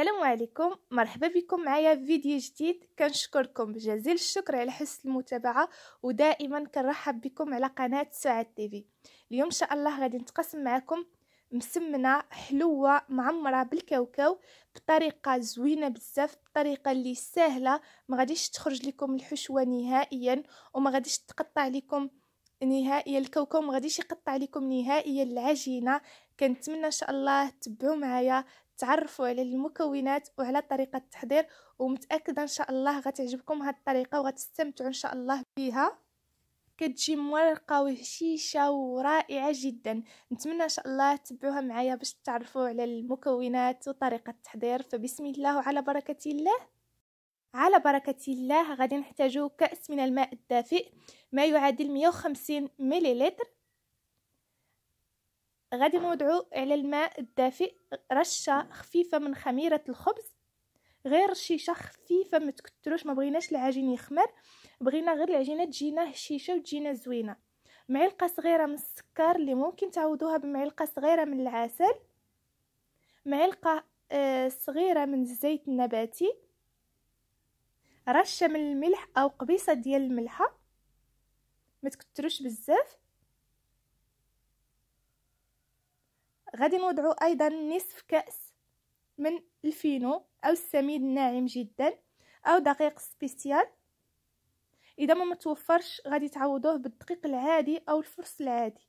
السلام عليكم. مرحبا بكم معايا في فيديو جديد. كنشكركم بجزيل الشكر على حسن المتابعة ودائما كنرحب بكم على قناة سعاد تيفي. اليوم إن شاء الله غادي نتقاسم معكم مسمنة حلوة معمرة بالكاوكاو بطريقة زوينة بزاف بطريقة اللي سهله ما غاديش تخرج لكم الحشوة نهائيا وما غاديش تقطع لكم نهائيا الكاوكاو ما غاديش يقطع لكم نهائيا العجينة. كنتمنى إن شاء الله تبعوا معايا تعرفوا على المكونات وعلى طريقة التحضير ومتأكدة إن شاء الله غتعجبكم هذه الطريقة وغتستمتعوا إن شاء الله بها كتجي مورقة وهشيشة ورائعة جدا. نتمنى إن شاء الله تتبعوها معايا باش تعرفوا على المكونات وطريقة التحضير. فبسم الله وعلى بركة الله. على بركة الله غادي نحتاجو كأس من الماء الدافئ ما يعادل 150 مليلتر. غادي نوضعو على الماء الدافئ رشة خفيفة من خميرة الخبز غير رشيشه خفيفة ما تكتروش ما بغيناش العجين يخمر بغينا غير العجينة تجينا هشيشه وتجينا زوينة. معلقة صغيرة من السكر اللي ممكن تعوضوها بمعلقة صغيرة من العسل معلقة آه صغيرة من الزيت النباتي رشة من الملح أو قبيصة ديال الملحة ما تكتروش بزاف. غادي نوضعو أيضا نصف كأس من الفينو أو السميد الناعم جدا أو دقيق spécial. إذا ما متوفرش غادي تعوضوه بالدقيق العادي أو الفورص العادي.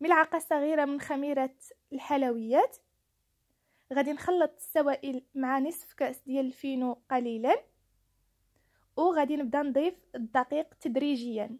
ملعقة صغيرة من خميرة الحلويات. غادي نخلط السوائل مع نصف كأس ديال الفينو قليلا. وغادي نبدأ نضيف الدقيق تدريجيا.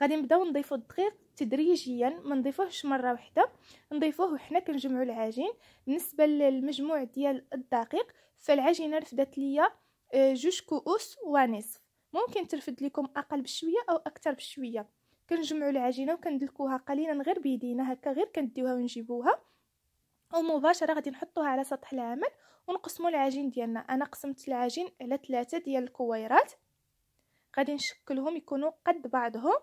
غادي نبداو نضيفو الدقيق تدريجيا ما نضيفوهش مرة واحدة نضيفوه وحنا كنجمعوا العجين. بالنسبة للمجموع ديال الدقيق فالعجينة رفدت ليا آه، جوج كؤوس ونصف. ممكن ترفد لكم أقل بشوية أو أكثر بشوية. كنجمعوا العجينة وكندلكوها قليلا غير بيدينا هكا غير كنديوها ونجيبوها. ومباشرة غادي نحطوها على سطح العمل ونقسموا العجين ديالنا. أنا قسمت العجين على ثلاثة ديال الكويرات. غادي نشكلهم يكونوا قد بعضهم.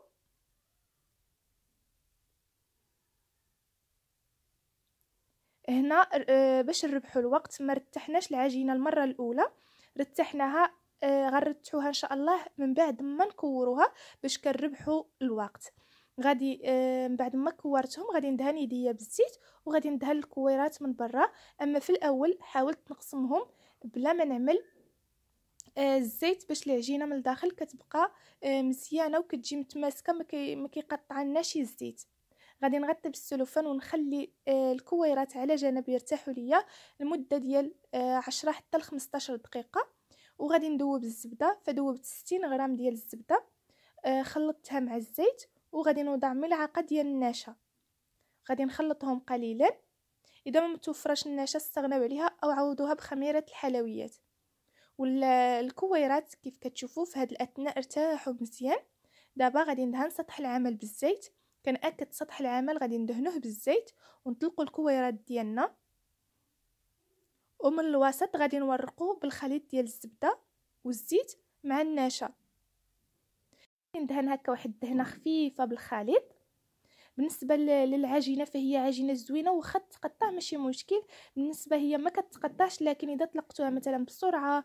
هنا آه، باش نربحوا الوقت ما رتحناش العجينة المرة الأولى رتحناها آه، غنرتحوها إن شاء الله من بعد ما نكوروها باش كنربحوا الوقت. غادي آه، من بعد ما كورتهم غادي ندهن يديا بالزيت وغادي ندهن الكويرات من برا. أما في الأول حاولت نقسمهم بلا ما نعمل الزيت باش العجينة من الداخل كتبقى مزيانة وكتجي متماسكة ما كيقطعناش الزيت. غادي نغطي بالسلوفان ونخلي آه، الكويرات على جنب يرتاحوا ليا لمدة ديال آه، عشرة حتى لخمسطاشر دقيقة. وغادي ندوب الزبدة فدوبت ستين غرام ديال الزبدة آه، خلطتها مع الزيت وغادي نوضع ملعقة ديال النشا. غادي نخلطهم قليلا. إذا ما متوفرش النشا استغناو عليها أو عوضوها بخميره الحلويات. والكويرات كيف كتشوفوا في هذا الأثناء ارتاحوا مزيان. دابا غادي ندهن سطح العمل بالزيت. كنأكد سطح العمل غادي ندهنوه بالزيت ونطلقوا الكويرات ديالنا. ومن الوسط غادي نورقوه بالخليط ديال الزبدة والزيت مع النشا. ندهن هكا واحد الدهنه خفيفة بالخليط. بالنسبة للعجينة فهي عجينة زوينة واخا تقطع ماشي مشكل. بالنسبة هي ما كتقطعش لكن إذا طلقتوها مثلا بسرعة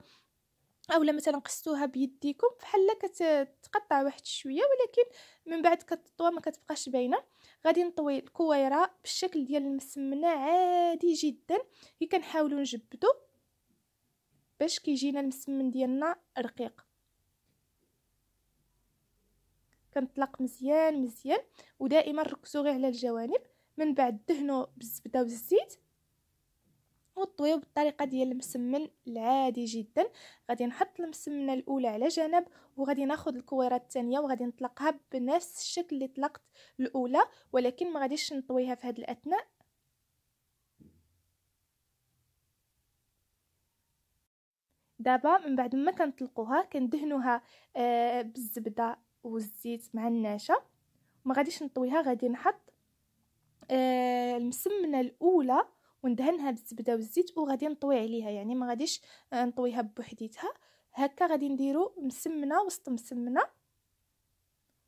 اولا مثلا قستوها بيديكم بحال كتقطع واحد شوية ولكن من بعد كتطوى ما كتبقاش باينة. غادي نطوي الكويرة بالشكل ديال المسمنة عادي جدا. كي كنحاولوا نجبدو باش كيجينا المسمن ديالنا رقيق. كنطلق مزيان مزيان ودائما ركزوا غير على الجوانب. من بعد دهنوا بالزبدة والزيت. وطويو بالطريقة ديال المسمن العادي جدا. غادي نحط المسمنة الأولى على جنب وغادي ناخذ الكويرة الثانية وغادي نطلقها بنفس الشكل اللي طلقت الأولى ولكن ما غاديش نطويها في هذا الأثناء. دابا من بعد ما كنطلقوها كندهنوها آه بالزبدة والزيت مع النشا. وما غاديش نطويها غادي نحط آه المسمنة الأولى وندهنها بالزبده والزيت وغادي نطوي عليها يعني ما غاديش آه، نطويها بوحديتها. هكا غادي نديرو مسمنة وسط مسمنة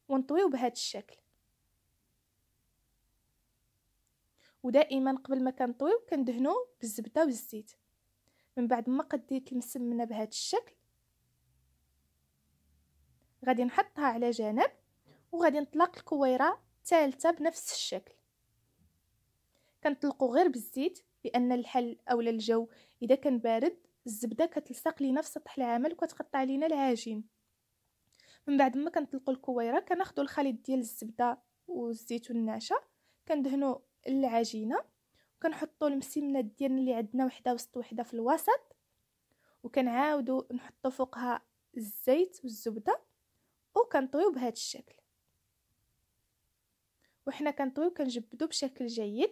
ونطويو بهذا الشكل. ودائما قبل ما كنطويو كندهنو بالزبدة والزيت. من بعد ما قديت المسمنة بهذا الشكل غادي نحطها على جانب وغادي نطلق الكويرة الثالثة بنفس الشكل. كنطلقوا غير بالزيت لأن الحل اولا الجو. إذا كان بارد الزبدة كتلصق لينا في سطح العمل وكتقطع لينا العجين. من بعد ما كنطلقوا الكويرة كناخذوا الخليط ديال الزبدة والزيت والنعشه كندهنوا العجينة وكنحطوا المسمنات ديالنا اللي عندنا وحدة وسط وحدة في الوسط وكنعاودوا نحطوا فوقها الزيت والزبدة وكنطويو بهذا الشكل. وحنا كنطويو كنجبدو بشكل جيد.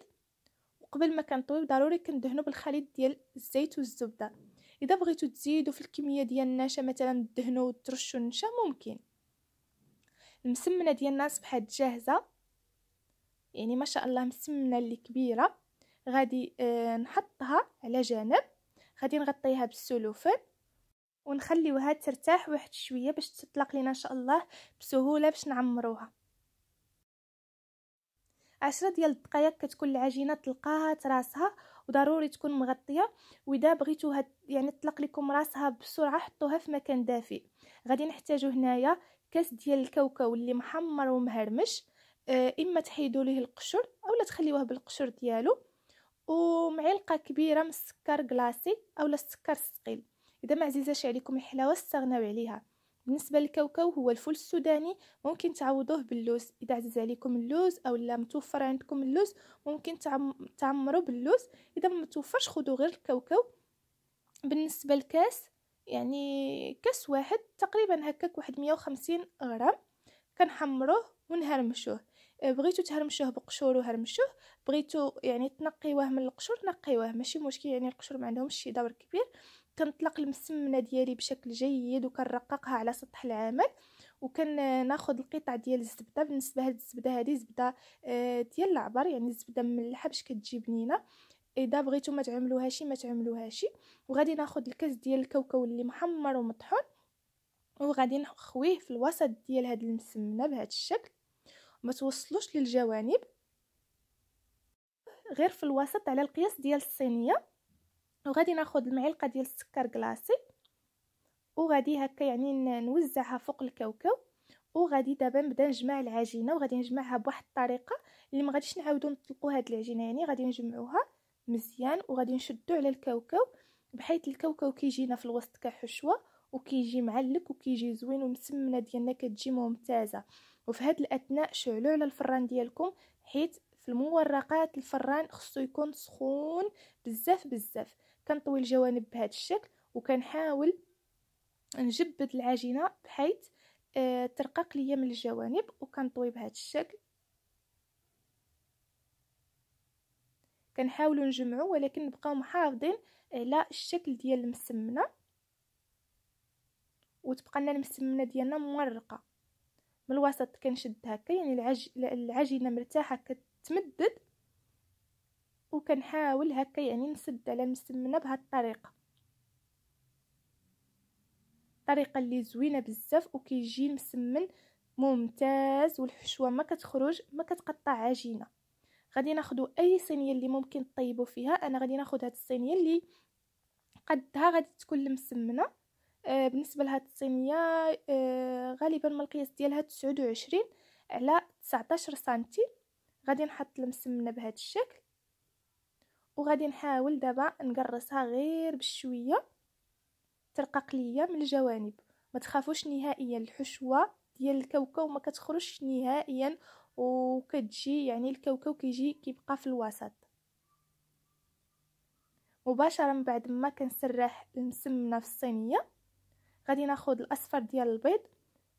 وقبل ما كنطويو ضروري كندهنو بالخليط ديال الزيت والزبدة. إذا بغيتو تزيدوا في الكمية ديال النشا مثلا دهنوا وترشوا النشا ممكن. المسمنة ديالنا اصبحت جاهزة يعني ما شاء الله مسمنة اللي كبيرة. غادي آه نحطها على جانب. غادي نغطيها بالسلوفان ونخليوها ترتاح واحد شوية باش تطلق لينا إن شاء الله بسهولة باش نعمروها. عشرة ديال الدقائق كتكون العجينة تلقاها راسها وضروري تكون مغطية. وإذا بغيتو يعني تطلق لكم راسها بسرعة حطوها في مكان دافئ. غادي نحتاجو هنايا كاس ديال الكاوكاو اللي محمر ومهرمش. آه إما تحيدوا ليه القشر أولا تخليوه بالقشر ديالو. ومعلقه كبيرة من السكر كلاصي أولا السكر الثقيل. إذا ما عزيزاش عليكم الحلاوة استغناو عليها. بالنسبة للكاوكاو هو الفول السوداني ممكن تعوضوه باللوز. إذا عزيز عليكم اللوز أو لا متوفر عندكم اللوز ممكن تعمروا باللوز. إذا ما متوفرش خذوا غير الكاوكاو. بالنسبة للكاس يعني كاس واحد تقريبا هكاك واحد 150 غرام. كنحمروه ونهرمشوه. بغيتو تهرمشوه بقشور وهرمشوه. بغيتو يعني تنقيوه من القشور نقيوه. ماشي مشكل يعني القشور ما عندهمش شي دور كبير. كنطلق المسمنة ديالي بشكل جيد وكنرققها على سطح العمل وكناخذ القطع ديال الزبدة. بالنسبة لهاد الزبدة هذه زبدة آه، ديال العبر يعني الزبده مملحه باش كتجي بنينه إذا بغيتو ما تعملوهاش ما تعملوهاش. وغادي ناخذ الكاس ديال الكاوكاو اللي محمر ومطحون وغادي نخويه في الوسط ديال هاد المسمنة بهذا الشكل. ما توصلوش للجوانب. غير في الوسط على القياس ديال الصينية. وغادي ناخذ المعلقه ديال السكر كلاصي وغادي هكا يعني نوزعها فوق الكاوكاو وغادي دابا نبدا نجمع العجينة وغادي نجمعها بواحد الطريقة اللي ما غاديش نعاودو نطلقوا هاد العجينة يعني غادي نجمعوها مزيان وغادي نشدو على الكاوكاو بحيث الكاوكاو كيجينا في الوسط كحشوة وكيجي معلك وكيجي زوين والمسمنه ديالنا كتجي ممتازة. وفي هاد الأثناء شعلوا على الفران ديالكم حيت في المورقات الفران خصو يكون سخون بزاف بزاف. كنطوي الجوانب بهذا الشكل وكنحاول نجبد العجينة بحيث آه ترقق ليا من الجوانب وكنطوي بهذا الشكل. كنحاولوا نجمعوا ولكن نبقاو محافظين على الشكل ديال المسمنة. وتبقى لنا المسمنة ديالنا مورقة. من الوسط كنشد هكا يعني العج... العجينة مرتاحة كتمدد. وكنحاول هكا يعني نسد على المسمنه بهذه الطريقة. طريقة اللي زوينة بزاف وكيجي مسمن ممتاز والحشوة ما كتخرج ما كتقطع عجينة. غادي ناخذوا أي صينية اللي ممكن طيبوا فيها أنا غادي ناخذ هاد الصينية اللي قدها غادي تكون المسمنة. آه بالنسبة لهاد الصينية آه غالبا من القياس ديالها 29 على 19 سنتي. غادي نحط المسمنة بهذا الشكل. وغادي نحاول دابا نقرصها غير بشوية ترقق ليا من الجوانب. ما تخافوش نهائيا الحشوة ديال الكاوكاو ما كتخرجش نهائيا وكتجي يعني الكاوكاو كيجي كيبقى في الوسط. مباشره من بعد ما كنسرح المسمنة في الصينية غادي ناخذ الأصفر ديال البيض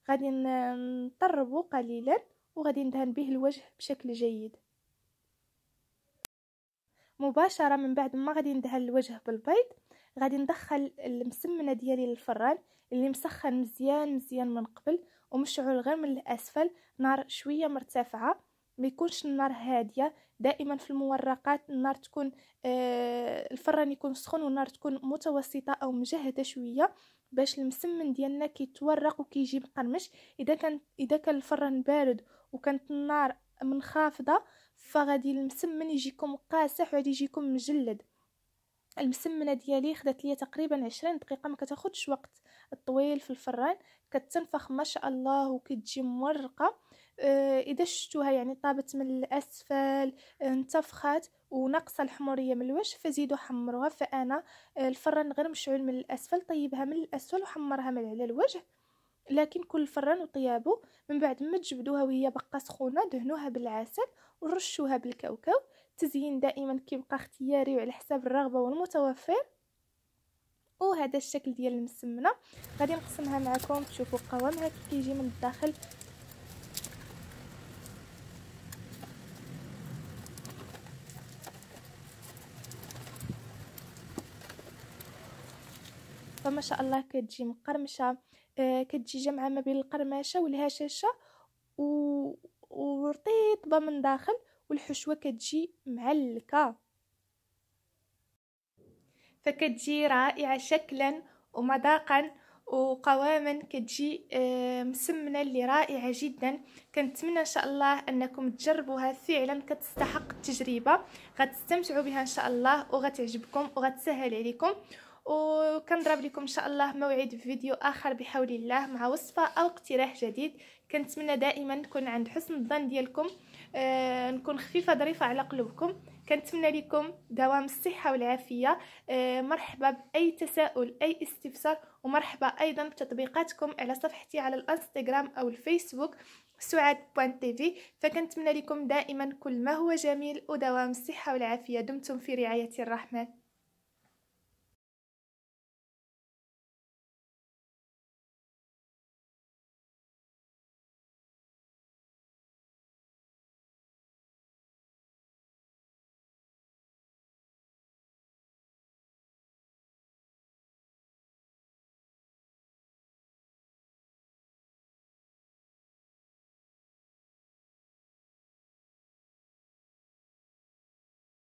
غادي نطربو قليلا وغادي ندهن به الوجه بشكل جيد. مباشرة من بعد ما غادي ندهن الوجه بالبيض غادي ندخل المسمنة ديالي للفران اللي مسخن مزيان مزيان من قبل ومشعل غير من الأسفل نار شوية مرتفعة ما يكونش النار هادية. دائما في المورقات النار تكون آه الفران يكون سخون والنار تكون متوسطة أو مجهدة شوية باش المسمن ديالنا كيتورق وكيجي مقرمش. إذا كان إذا كان الفران بارد وكانت النار منخفضه فغادي المسمن يجيكم قاسح وغادي يجيكم مجلد. المسمنة ديالي خدات ليا تقريبا عشرين دقيقة ما كتاخدش وقت طويل في الفران. كتنفخ ما شاء الله وكتجي مورقة. آه إذا شفتوها يعني طابت من الأسفل انتفخات وناقصة الحمورية من الوجه فزيدوا حمروها. فأنا آه الفران غير مشعول من الأسفل طيبها من الأسفل وحمرها من على الوجه. لكن كل فران وطيابو من بعد ما تجبدوها وهي بقى سخونة دهنوها بالعسل ورشوها بالكاوكاو التزيين دائما كيبقى اختياري وعلى حساب الرغبة والمتوفر. وهذا الشكل ديال المسمنة. غادي نقسمها معكم تشوفوا قوامها كي كيجي من الداخل فما شاء الله كتجي مقرمشه آه كتجي جمعة ما بين القرمشة والهشاشة و... ورطيبه من داخل والحشوة كتجي معلكة. فكتجي رائعة شكلا ومذاقا وقواما كتجي آه، مسمنة اللي رائعة جدا. كنتمنى إن شاء الله إنكم تجربوها فعلا كتستحق التجربة. غتستمتعوا بها إن شاء الله وغتعجبكم وغتسهل عليكم. وكنضرب لكم إن شاء الله موعد في فيديو آخر بحول الله مع وصفة أو اقتراح جديد. كنتمنى دائما نكون عند حسن الظن ديالكم. آه نكون خفيفة ظريفة على قلوبكم. كنتمنى لكم دوام الصحة والعافية. آه مرحبا بأي تساؤل أي استفسار ومرحبا أيضا بتطبيقاتكم على صفحتي على الإنستغرام أو الفيسبوك سعاد بوان تيفي فكنتمنى لكم دائما كل ما هو جميل ودوام الصحة والعافية. دمتم في رعاية الرحمن.